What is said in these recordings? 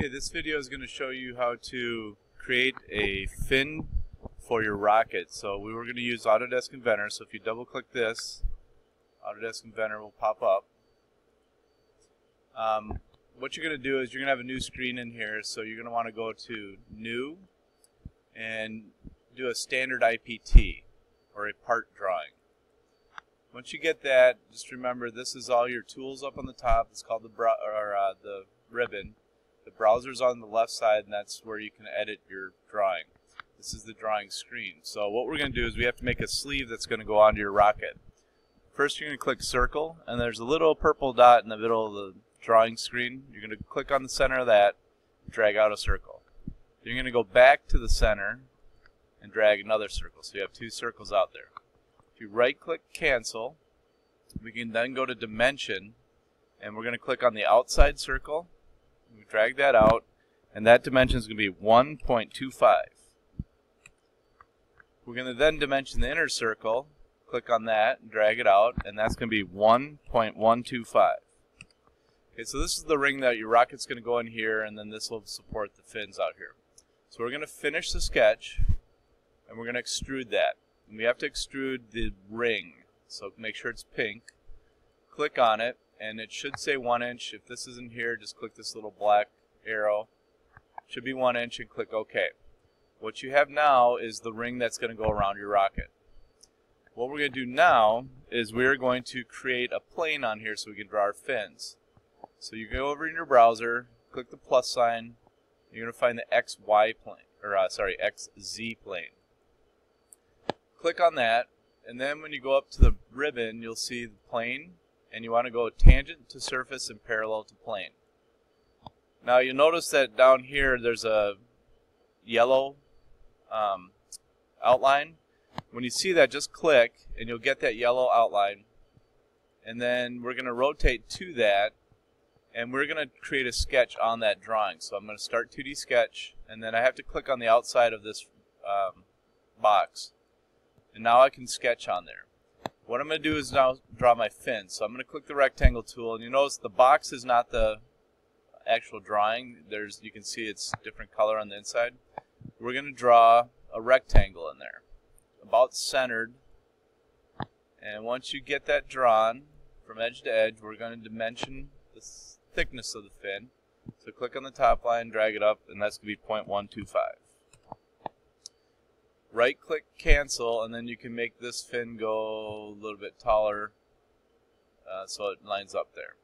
Okay, this video is going to show you how to create a fin for your rocket. So we were going to use Autodesk Inventor, so if you double click this, Autodesk Inventor will pop up. Um, what you're going to do is you're going to have a new screen in here, so you're going to want to go to New and do a standard IPT or a part drawing. Once you get that, just remember this is all your tools up on the top. It's called the or uh, the ribbon. The browser's on the left side, and that's where you can edit your drawing. This is the drawing screen. So what we're going to do is we have to make a sleeve that's going to go onto your rocket. First, you're going to click circle, and there's a little purple dot in the middle of the drawing screen. You're going to click on the center of that, drag out a circle. You're going to go back to the center and drag another circle. So you have two circles out there. If you right click cancel, we can then go to dimension and we're going to click on the outside circle. We drag that out and that dimension is going to be 1.25. We're going to then dimension the inner circle, click on that, and drag it out, and that's going to be 1.125. Okay, so this is the ring that your rocket's going to go in here, and then this will support the fins out here. So we're going to finish the sketch, and we're going to extrude that. And we have to extrude the ring. So make sure it's pink. Click on it, and it should say one inch. If this isn't here, just click this little black arrow. It should be one inch and click OK. What you have now is the ring that's going to go around your rocket. What we're going to do now is we're going to create a plane on here so we can draw our fins. So you go over in your browser, click the plus sign, you're going to find the XY plane, or uh, sorry, XZ plane click on that, and then when you go up to the ribbon, you'll see the plane, and you want to go tangent to surface and parallel to plane. Now you'll notice that down here there's a yellow um, outline. When you see that, just click, and you'll get that yellow outline. And then we're going to rotate to that, and we're going to create a sketch on that drawing. So I'm going to start 2D sketch, and then I have to click on the outside of this um, box and now I can sketch on there. What I'm going to do is now draw my fin. So I'm going to click the rectangle tool, and you notice the box is not the actual drawing. There's You can see it's different color on the inside. We're going to draw a rectangle in there, about centered. And once you get that drawn from edge to edge, we're going to dimension the thickness of the fin. So click on the top line, drag it up, and that's going to be 0.125 right click cancel and then you can make this fin go a little bit taller uh, so it lines up there.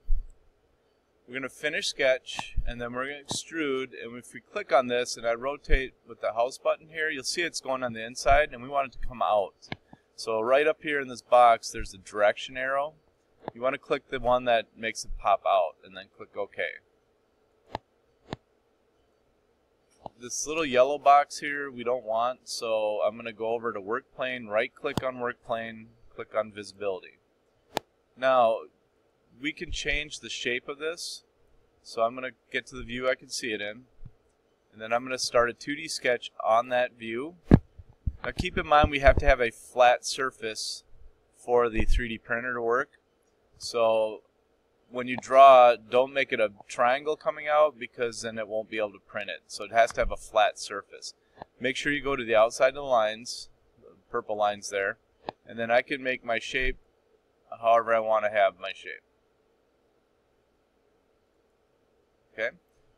We're going to finish sketch and then we're going to extrude and if we click on this and I rotate with the house button here you'll see it's going on the inside and we want it to come out. So right up here in this box there's a direction arrow. You want to click the one that makes it pop out and then click OK. This little yellow box here we don't want, so I'm going to go over to work plane, right click on work plane, click on visibility. Now, we can change the shape of this, so I'm going to get to the view I can see it in, and then I'm going to start a 2D sketch on that view. Now keep in mind we have to have a flat surface for the 3D printer to work, so when you draw, don't make it a triangle coming out because then it won't be able to print it. So it has to have a flat surface. Make sure you go to the outside of the lines, the purple lines there, and then I can make my shape however I want to have my shape. Okay,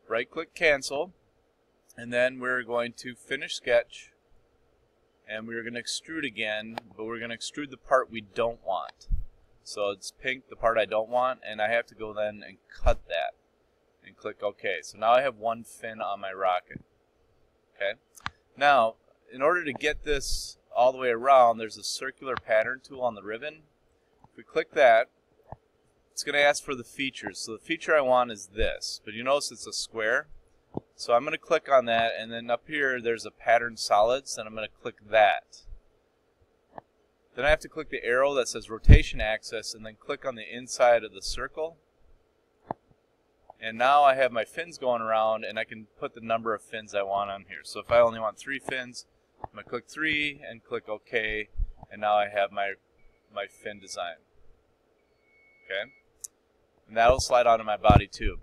right click cancel, and then we're going to finish sketch, and we're going to extrude again, but we're going to extrude the part we don't want. So it's pink, the part I don't want, and I have to go then and cut that and click OK. So now I have one fin on my rocket. Okay. Now, in order to get this all the way around, there's a circular pattern tool on the ribbon. If we click that, it's going to ask for the features. So the feature I want is this, but you notice it's a square. So I'm going to click on that, and then up here there's a pattern solids, and I'm going to click that. Then I have to click the arrow that says rotation axis and then click on the inside of the circle. And now I have my fins going around and I can put the number of fins I want on here. So if I only want three fins, I'm going to click three and click OK. And now I have my, my fin design. Okay? And that'll slide onto my body too.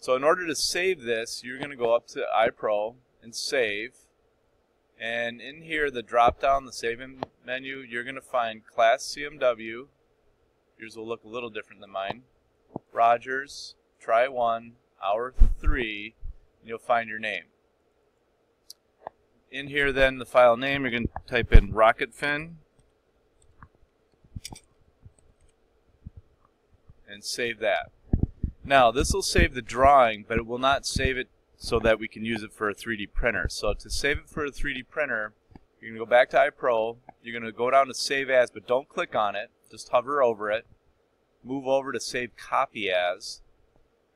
So in order to save this, you're going to go up to iPro and save. And in here, the drop down, the saving menu, you're going to find Class CMW. Yours will look a little different than mine. Rogers, try one, hour three, and you'll find your name. In here, then, the file name, you're going to type in RocketFin. And save that. Now, this will save the drawing, but it will not save it so that we can use it for a 3D printer. So to save it for a 3D printer, you're going to go back to iPro, you're going to go down to Save As, but don't click on it, just hover over it, move over to Save Copy As,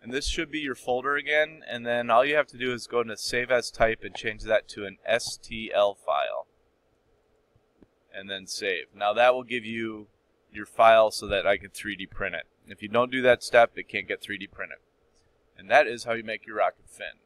and this should be your folder again, and then all you have to do is go into Save As Type and change that to an STL file, and then save. Now that will give you your file so that I can 3D print it. If you don't do that step, it can't get 3D printed. And that is how you make your rocket fin.